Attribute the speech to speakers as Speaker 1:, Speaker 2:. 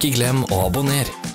Speaker 1: Ikke glem å abonnere.